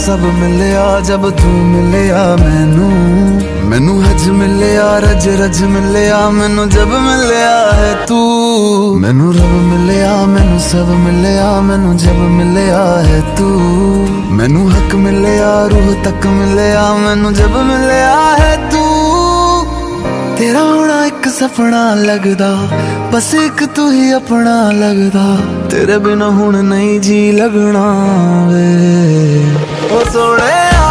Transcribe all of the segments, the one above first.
ਮਿਲਿਆ ਸਭ ਮਿਲਿਆ ਜਬ ਤੂੰ ਮਿਲਿਆ ਮੈਨੂੰ। ਮੈਨੂੰ ਹਜ ਮਿਲਿਆ, ਰਜ ਰਜ ਮਿਲਿਆ, ਮੈਨੂੰ ਜਬ ਮਿਲਿਆ ਹੈ ਤੂੰ। ਮੈਨੂੰ ਰਬ ਮਿਲਿਆ, ਮੈਨੂੰ ਸਭ ਮਿਲਿਆ, ਮੈਨੂੰ ਜਬ ਮਿਲਿਆ ਹੈ ਤੂੰ। ਮੈਨੂੰ ਹੱਕ ਮਿਲਿਆ, ਰੂਹ ਤੱਕ ਮਿਲਿਆ, ਮੈਨੂੰ ਜਬ ਮਿਲਿਆ ਹੈ ਤੂੰ। ਤੇਰਾ ਹੋਣਾ ਇੱਕ ਸੁਪਨਾ ਲੱਗਦਾ, ਬਸ ਇੱਕ ਤੂੰ ਹੀ ਆਪਣਾ ਲੱਗਦਾ। ਤੇਰੇ ਬਿਨਾ ਹੁਣ ਨਹੀਂ ਜੀ ਲੱਗਣਾ ਵੇ। ਓ ਸੋਹਣਿਆ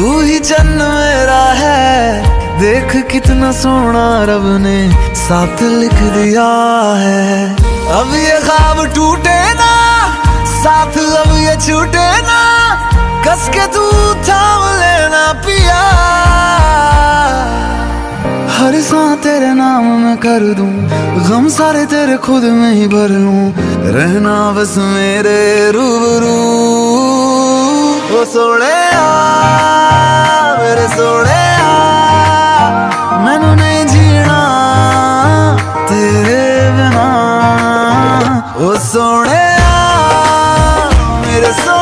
तू ही जन्म मेरा है। देख कितना सोना रब ने साथ लिख दिया है। अब ये ख्वाब टूटे ना, साथ अब ये छूटे ना। कस के तू थाम लेना पिया। हर सांस तेरे नाम में कर दूँ, गम सारे तेरे खुद में ही भर लूँ। रहना बस मेरे रूबरू। ओ सोने मेरे so